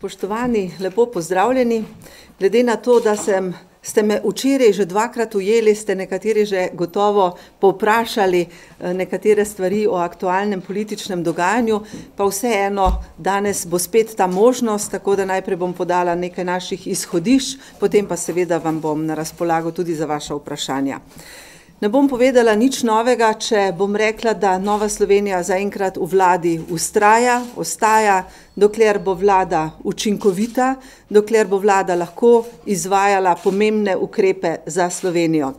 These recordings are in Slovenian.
Spoštovani, lepo pozdravljeni. Glede na to, da sem, ste me včeraj že dvakrat ujeli, ste nekateri že gotovo povprašali eh, nekatere stvari o aktualnem političnem dogajanju, pa vseeno danes bo spet ta možnost, tako da najprej bom podala nekaj naših izhodišč, potem pa seveda vam bom na razpolago tudi za vaša vprašanja. Ne bom povedala nič novega, če bom rekla, da Nova Slovenija zaenkrat v vladi ustraja, ostaja, dokler bo vlada učinkovita, dokler bo vlada lahko izvajala pomembne ukrepe za Slovenijo.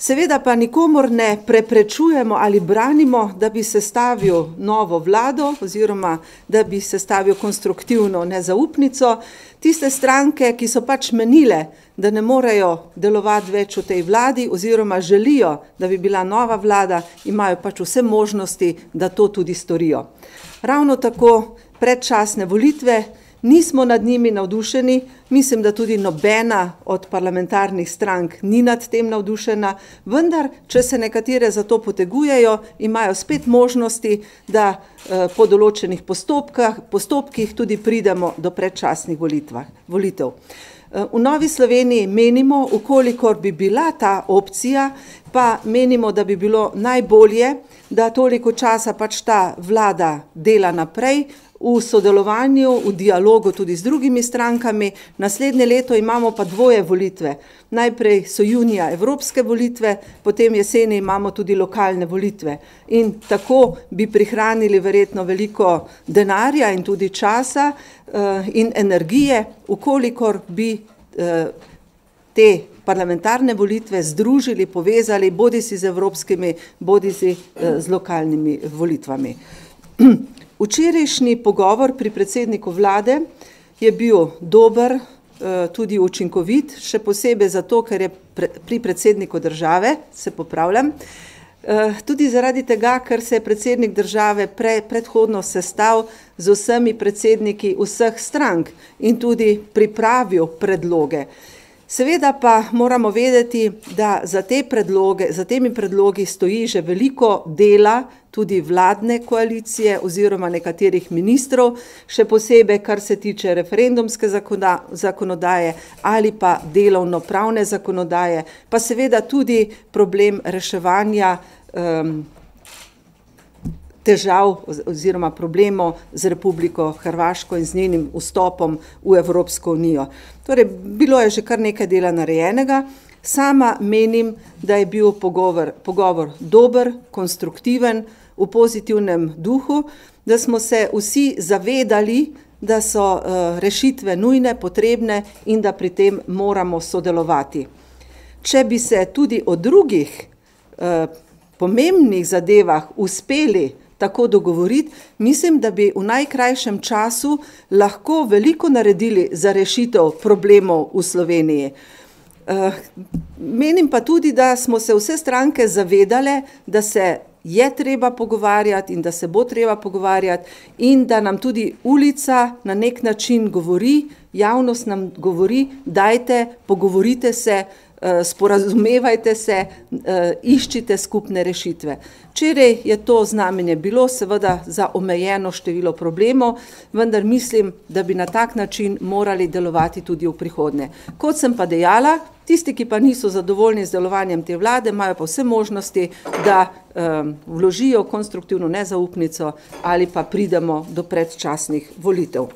Seveda pa nikomor ne preprečujemo ali branimo, da bi sestavil novo vlado oziroma da bi sestavil konstruktivno nezaupnico. Tiste stranke, ki so pač menile, da ne morejo delovati več v tej vladi oziroma želijo, da bi bila nova vlada, imajo pač vse možnosti, da to tudi storijo. Ravno tako predčasne volitve Nismo nad njimi navdušeni, mislim, da tudi nobena od parlamentarnih strank ni nad tem navdušena, vendar, če se nekatere za to potegujejo, imajo spet možnosti, da eh, po določenih postopkih tudi pridemo do predčasnih volitev. Eh, v Novi Sloveniji menimo, ukolikor bi bila ta opcija, pa menimo, da bi bilo najbolje, da toliko časa pač ta vlada dela naprej, v sodelovanju, v dialogu tudi z drugimi strankami. Naslednje leto imamo pa dvoje volitve. Najprej so junija evropske volitve, potem jeseni imamo tudi lokalne volitve. In tako bi prihranili verjetno veliko denarja in tudi časa uh, in energije, ukolikor bi uh, te parlamentarne volitve združili, povezali, bodi si z evropskimi, bodi si uh, z lokalnimi volitvami. Včerajšnji pogovor pri predsedniku vlade je bil dober, eh, tudi učinkovit, še posebej zato, ker je pri predsedniku države, se popravljam, eh, tudi zaradi tega, ker se je predsednik države pre, predhodno sestal z vsemi predsedniki vseh strank in tudi pripravil predloge. Seveda pa moramo vedeti, da za, te predloge, za temi predlogi stoji že veliko dela, tudi vladne koalicije oziroma nekaterih ministrov, še posebej, kar se tiče referendumske zakonodaje ali pa delovno-pravne zakonodaje, pa seveda tudi problem reševanja um, težav oziroma problemov z Republiko Hrvaško in z njenim vstopom v Evropsko unijo. Torej, bilo je že kar nekaj dela narejenega. Sama menim, da je bil pogovor, pogovor dober, konstruktiven, v pozitivnem duhu, da smo se vsi zavedali, da so uh, rešitve nujne, potrebne in da pri tem moramo sodelovati. Če bi se tudi o drugih uh, pomembnih zadevah uspeli tako dogovoriti, mislim, da bi v najkrajšem času lahko veliko naredili za rešitev problemov v Sloveniji. Uh, menim pa tudi, da smo se vse stranke zavedale, da se je treba pogovarjati in da se bo treba pogovarjati in da nam tudi ulica na nek način govori, javnost nam govori, dajte, pogovorite se, Eh, sporazumevajte se, eh, iščite skupne rešitve. Včeraj je to znamenje bilo seveda za omejeno število problemov, vendar mislim, da bi na tak način morali delovati tudi v prihodnje. Kot sem pa dejala, tisti, ki pa niso zadovoljni z delovanjem te vlade, imajo pa vse možnosti, da um, vložijo konstruktivno nezaupnico ali pa pridemo do predčasnih volitev.